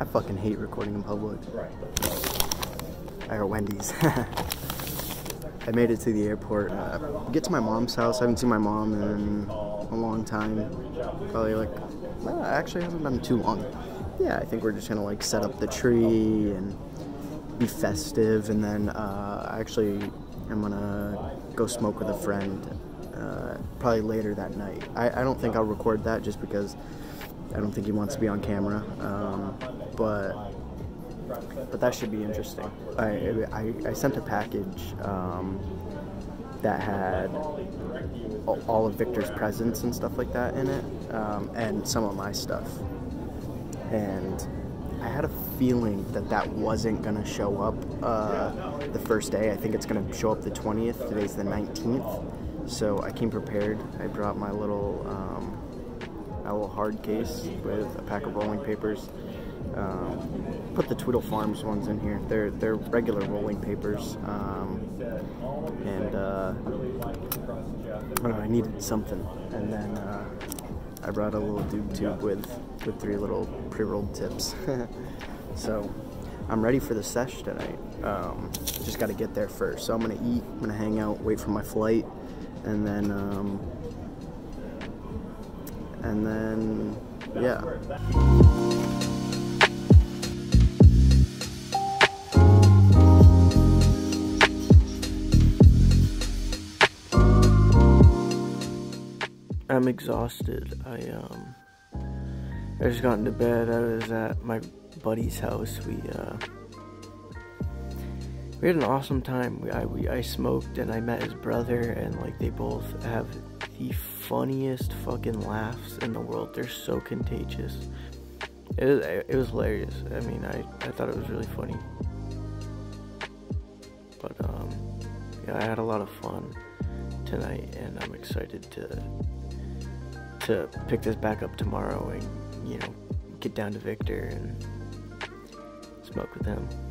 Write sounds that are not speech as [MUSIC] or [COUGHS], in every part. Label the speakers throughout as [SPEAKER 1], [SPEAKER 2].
[SPEAKER 1] I fucking hate recording in public. Right. I got Wendy's. [LAUGHS] I made it to the airport. Uh, get to my mom's house. I haven't seen my mom in a long time. Probably like, well, actually hasn't been too long. Yeah, I think we're just gonna like set up the tree and be festive, and then uh, actually I'm gonna go smoke with a friend. Uh, probably later that night. I, I don't think I'll record that just because I don't think he wants to be on camera. Um, but but that should be interesting. I, I, I sent a package um, that had all of Victor's presents and stuff like that in it, um, and some of my stuff. And I had a feeling that that wasn't going to show up uh, the first day. I think it's going to show up the 20th. Today's the 19th. So I came prepared. I brought my little, um, my little hard case with a pack of rolling papers. Um, put the Twiddle Farms ones in here. They're they're regular rolling papers, um, and uh, I, needed something, and then uh, I brought a little doob tube with with three little pre-rolled tips. [LAUGHS] so I'm ready for the sesh tonight. Um, just got to get there first. So I'm gonna eat. I'm gonna hang out, wait for my flight, and then um, and then yeah. I'm exhausted. I um I just got into bed. I was at my buddy's house. We uh we had an awesome time. We I we I smoked and I met his brother and like they both have the funniest fucking laughs in the world. They're so contagious. It was, it was hilarious. I mean, I I thought it was really funny. But um yeah, I had a lot of fun tonight and I'm excited to to pick this back up tomorrow and, you know, get down to Victor and smoke with him.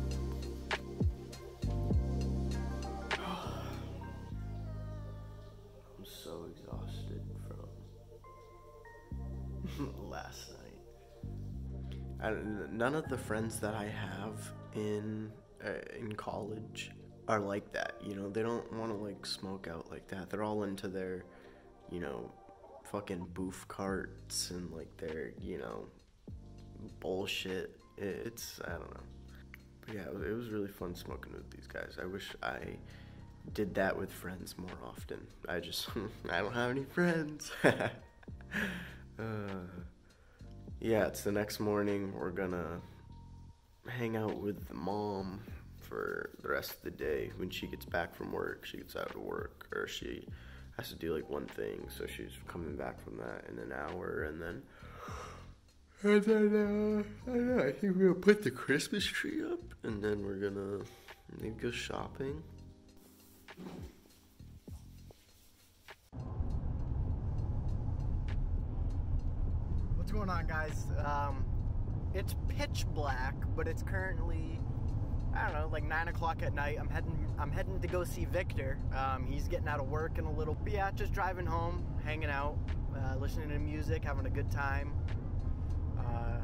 [SPEAKER 1] From [LAUGHS] last night. None of the friends that I have in uh, in college are like that. You know, they don't want to like smoke out like that. They're all into their, you know, fucking booth carts and like their, you know, bullshit. It's, I don't know. But yeah, it was really fun smoking with these guys. I wish I did that with friends more often. I just, [LAUGHS] I don't have any friends. [LAUGHS] uh, yeah, it's the next morning. We're gonna hang out with the mom for the rest of the day when she gets back from work. She gets out of work, or she has to do like one thing, so she's coming back from that in an hour, and then [GASPS] and then uh, I, know, I think we're gonna put the Christmas tree up, and then we're gonna maybe go shopping. What's going on, guys? Um, it's pitch black, but it's currently I don't know, like nine o'clock at night. I'm heading. I'm heading to go see Victor. Um, he's getting out of work in a little. But yeah, just driving home, hanging out, uh, listening to music, having a good time. Uh,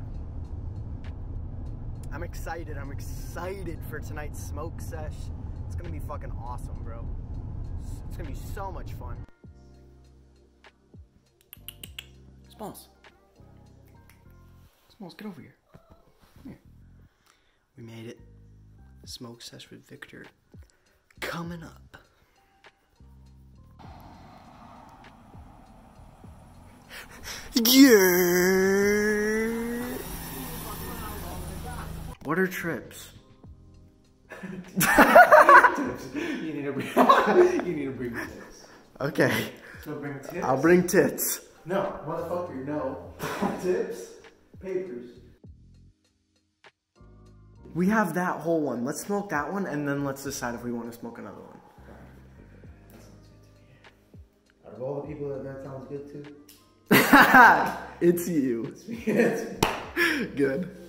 [SPEAKER 1] I'm excited. I'm excited for tonight's smoke sesh. It's gonna be fucking awesome, bro. It's gonna be so much fun. Smalls. Smalls, get over here. Come here. We made it. Smoke Sesh with Victor coming up. Yeah. What are trips? [LAUGHS]
[SPEAKER 2] tips. You need to bring. [LAUGHS] you need to bring tips.
[SPEAKER 1] Okay.
[SPEAKER 2] So bring tips.
[SPEAKER 1] I'll bring tits.
[SPEAKER 2] No, motherfucker, no. [LAUGHS] tips, papers.
[SPEAKER 1] We have that whole one. Let's smoke that one, and then let's decide if we want to smoke another one.
[SPEAKER 2] Out of all the people that that sounds good to, [LAUGHS]
[SPEAKER 1] it's you.
[SPEAKER 2] it's me. It's me.
[SPEAKER 1] Good.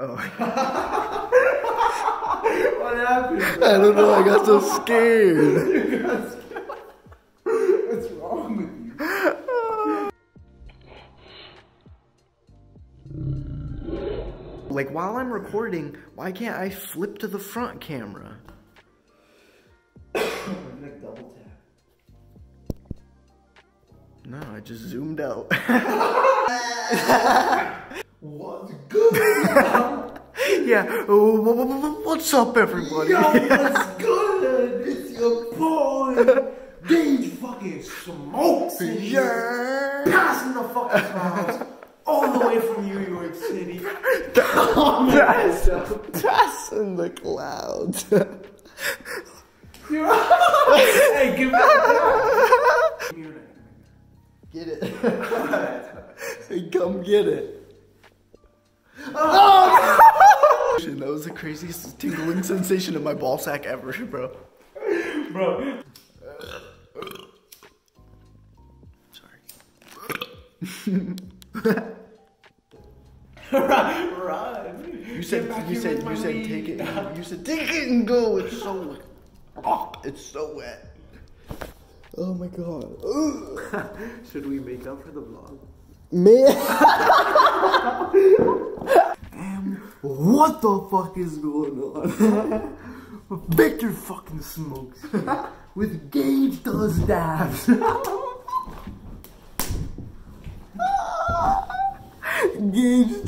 [SPEAKER 1] Oh. [LAUGHS]
[SPEAKER 2] what happened?
[SPEAKER 1] I don't know. I got so scared. [LAUGHS]
[SPEAKER 2] What's wrong with you? [SIGHS]
[SPEAKER 1] Like, while I'm recording, why can't I flip to the front camera? [COUGHS] no, I just zoomed out. [LAUGHS]
[SPEAKER 2] What's good? [LAUGHS]
[SPEAKER 1] yeah. Oh, wha- wha- wha- What's up, everybody?
[SPEAKER 2] Yo, [LAUGHS] what's good? It's your boy. Gage fucking smokes in here.
[SPEAKER 1] yeah.
[SPEAKER 2] Passing the fucking clouds. All the way from New York City. [LAUGHS]
[SPEAKER 1] That's in the clouds.
[SPEAKER 2] hey, give me. Give me that.
[SPEAKER 1] Get it. Come get it. Oh! That was the craziest tingling sensation in my ball sack ever, bro.
[SPEAKER 2] Bro.
[SPEAKER 1] Sorry.
[SPEAKER 2] Run, [LAUGHS] run.
[SPEAKER 1] You said you said you said
[SPEAKER 2] weed.
[SPEAKER 1] take it. You said take it and go. It's so oh, it's so wet. Oh my god. [LAUGHS]
[SPEAKER 2] Should we make up for the vlog?
[SPEAKER 1] Man. [LAUGHS]
[SPEAKER 2] What the fuck is going on? [LAUGHS] Victor fucking smokes with Gage does dabs. [LAUGHS]
[SPEAKER 1] Gage